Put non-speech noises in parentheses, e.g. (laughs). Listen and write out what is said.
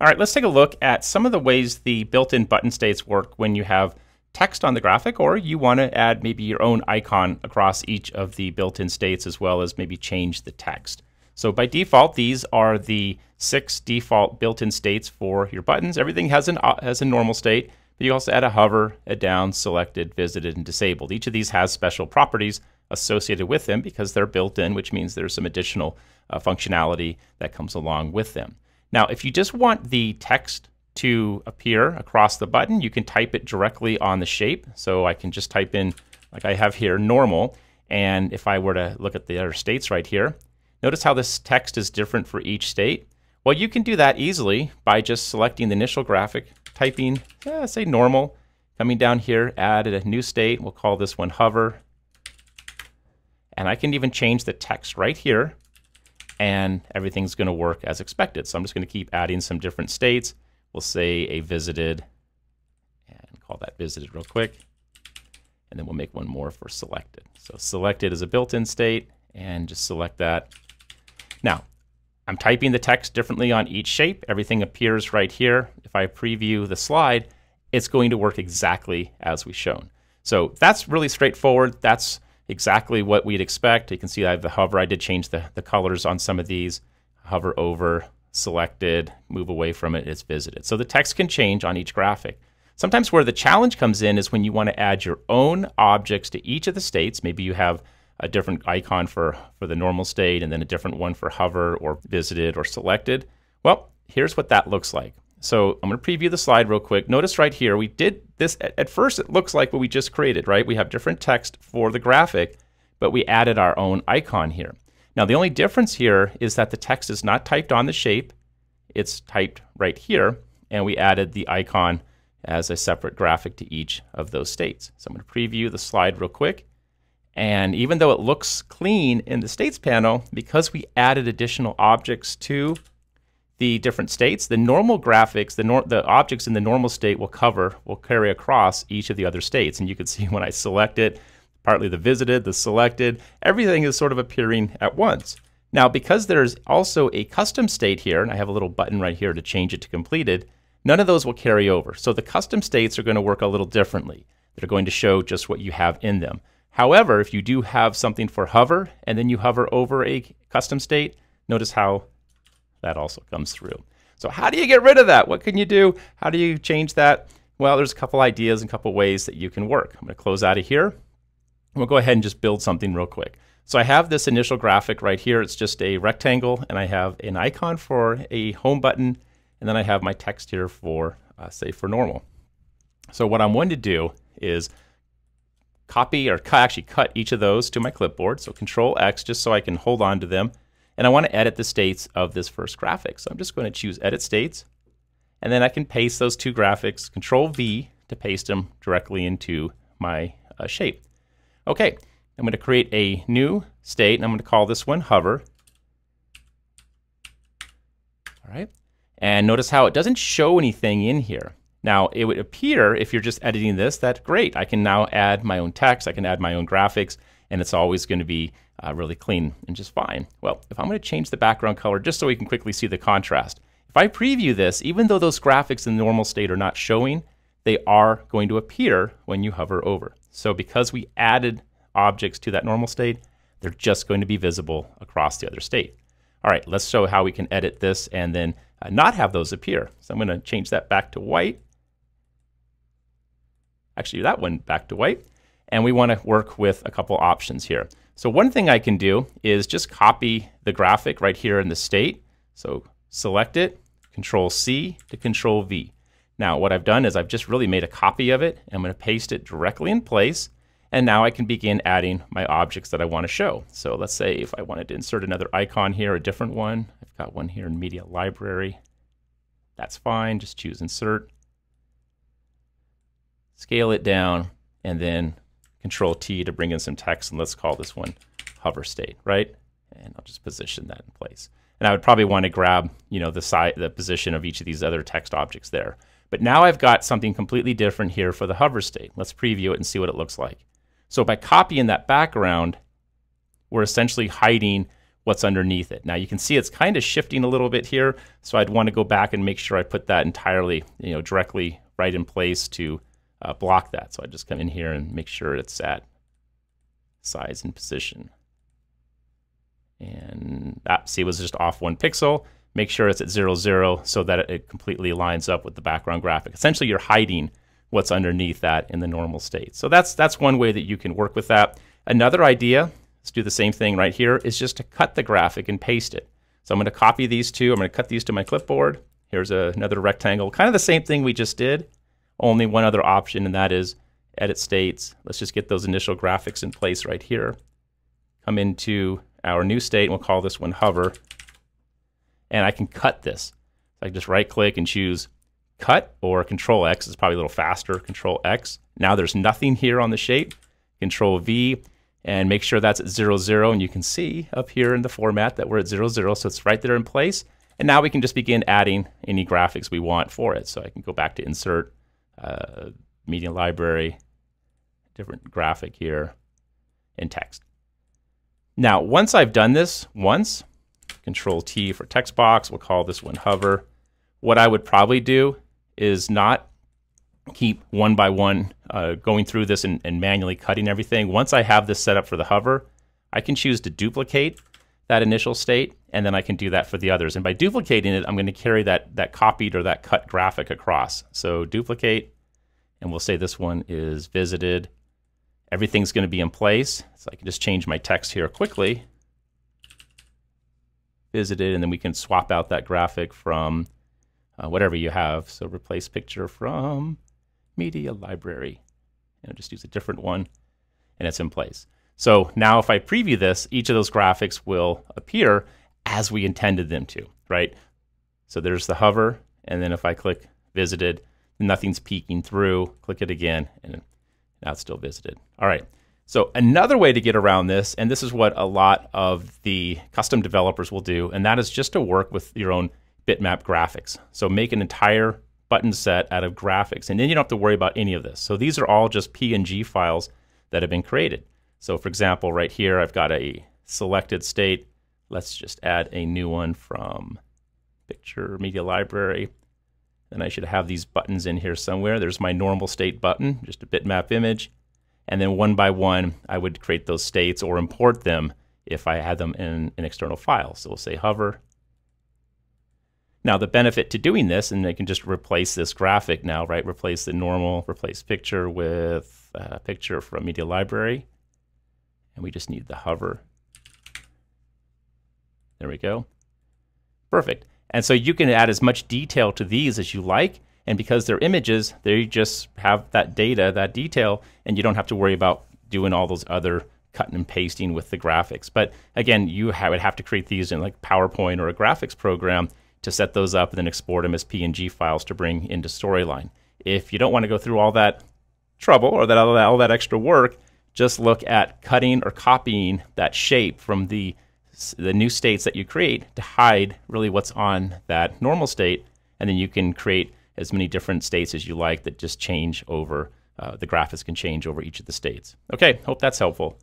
All right, let's take a look at some of the ways the built-in button states work when you have text on the graphic or you want to add maybe your own icon across each of the built-in states as well as maybe change the text. So by default, these are the six default built-in states for your buttons. Everything has an uh, has a normal state, but you also add a hover, a down, selected, visited, and disabled. Each of these has special properties associated with them because they're built in, which means there's some additional uh, functionality that comes along with them. Now, if you just want the text to appear across the button, you can type it directly on the shape. So I can just type in, like I have here, normal. And if I were to look at the other states right here, notice how this text is different for each state. Well, you can do that easily by just selecting the initial graphic, typing, say normal, coming down here, add a new state. We'll call this one hover. And I can even change the text right here and everything's going to work as expected. So I'm just going to keep adding some different states. We'll say a visited and call that visited real quick. And then we'll make one more for selected. So selected is a built-in state and just select that. Now, I'm typing the text differently on each shape. Everything appears right here. If I preview the slide, it's going to work exactly as we've shown. So that's really straightforward. That's exactly what we'd expect. You can see I have the hover. I did change the, the colors on some of these. Hover over, selected, move away from it, it's visited. So the text can change on each graphic. Sometimes where the challenge comes in is when you want to add your own objects to each of the states. Maybe you have a different icon for, for the normal state and then a different one for hover or visited or selected. Well, here's what that looks like. So I'm going to preview the slide real quick. Notice right here, we did this, at first it looks like what we just created, right? We have different text for the graphic, but we added our own icon here. Now the only difference here is that the text is not typed on the shape, it's typed right here, and we added the icon as a separate graphic to each of those states. So I'm going to preview the slide real quick. And even though it looks clean in the states panel, because we added additional objects to the different states, the normal graphics, the, nor the objects in the normal state will cover, will carry across each of the other states. And you can (laughs) see when I select it, partly the visited, the selected, everything is sort of appearing at once. Now, because there's also a custom state here, and I have a little button right here to change it to completed, none of those will carry over. So the custom states are going to work a little differently. They're going to show just what you have in them. However, if you do have something for hover, and then you hover over a custom state, notice how that also comes through. So how do you get rid of that? What can you do? How do you change that? Well, there's a couple ideas and a couple ways that you can work. I'm going to close out of here. We'll go ahead and just build something real quick. So I have this initial graphic right here. It's just a rectangle, and I have an icon for a home button, and then I have my text here for, uh, say, for normal. So what I'm going to do is copy or actually cut each of those to my clipboard. So Control X, just so I can hold on to them and I want to edit the states of this first graphic. So I'm just going to choose Edit States, and then I can paste those two graphics, Control V to paste them directly into my uh, shape. Okay, I'm going to create a new state, and I'm going to call this one Hover. All right, and notice how it doesn't show anything in here. Now, it would appear if you're just editing this that great, I can now add my own text, I can add my own graphics, and it's always going to be uh, really clean and just fine. Well, if I'm going to change the background color just so we can quickly see the contrast, if I preview this, even though those graphics in the normal state are not showing, they are going to appear when you hover over. So because we added objects to that normal state, they're just going to be visible across the other state. All right, let's show how we can edit this and then uh, not have those appear. So I'm going to change that back to white. Actually, that one back to white. And we want to work with a couple options here. So one thing I can do is just copy the graphic right here in the state. So select it, Control C to Control V. Now what I've done is I've just really made a copy of it. I'm going to paste it directly in place. And now I can begin adding my objects that I want to show. So let's say if I wanted to insert another icon here, a different one. I've got one here in Media Library. That's fine. Just choose Insert. Scale it down and then Control T to bring in some text, and let's call this one hover state, right? And I'll just position that in place. And I would probably want to grab, you know, the size, the position of each of these other text objects there. But now I've got something completely different here for the hover state. Let's preview it and see what it looks like. So by copying that background, we're essentially hiding what's underneath it. Now you can see it's kind of shifting a little bit here, so I'd want to go back and make sure I put that entirely, you know, directly right in place to uh, block that. So I just come in here and make sure it's at size and position. And that, see, was just off one pixel. Make sure it's at zero, zero so that it completely lines up with the background graphic. Essentially, you're hiding what's underneath that in the normal state. So that's, that's one way that you can work with that. Another idea, let's do the same thing right here, is just to cut the graphic and paste it. So I'm going to copy these two. I'm going to cut these to my clipboard. Here's a, another rectangle, kind of the same thing we just did, only one other option, and that is edit states. Let's just get those initial graphics in place right here. Come into our new state, and we'll call this one hover. And I can cut this. So I can just right click and choose cut or control X. It's probably a little faster, control X. Now there's nothing here on the shape. Control V and make sure that's at zero, zero. And you can see up here in the format that we're at zero, zero. So it's right there in place. And now we can just begin adding any graphics we want for it. So I can go back to insert, media library, different graphic here, and text. Now, once I've done this once, Control T for text box, we'll call this one hover. What I would probably do is not keep one by one uh, going through this and, and manually cutting everything. Once I have this set up for the hover, I can choose to duplicate that initial state, and then I can do that for the others. And by duplicating it, I'm going to carry that, that copied or that cut graphic across. So duplicate, and we'll say this one is visited. Everything's going to be in place. So I can just change my text here quickly. Visited, and then we can swap out that graphic from uh, whatever you have. So replace picture from media library. And just use a different one, and it's in place. So now if I preview this, each of those graphics will appear as we intended them to, right? So there's the hover, and then if I click visited, nothing's peeking through. Click it again, and now it's still visited. All right. So another way to get around this, and this is what a lot of the custom developers will do, and that is just to work with your own bitmap graphics. So make an entire button set out of graphics, and then you don't have to worry about any of this. So these are all just PNG files that have been created. So for example, right here, I've got a selected state. Let's just add a new one from picture media library. Then I should have these buttons in here somewhere. There's my normal state button, just a bitmap image. And then one by one, I would create those states or import them if I had them in an external file. So we'll say hover, now the benefit to doing this, and I can just replace this graphic now, right? Replace the normal, replace picture with a picture from media library. And we just need the hover. There we go. Perfect. And so you can add as much detail to these as you like. And because they're images, they just have that data, that detail, and you don't have to worry about doing all those other cutting and pasting with the graphics. But again, you would have to create these in like PowerPoint or a graphics program to set those up and then export them as PNG files to bring into Storyline. If you don't want to go through all that trouble or that all, that all that extra work, just look at cutting or copying that shape from the the new states that you create to hide really what's on that normal state, and then you can create as many different states as you like that just change over. Uh, the graphics can change over each of the states. Okay, hope that's helpful.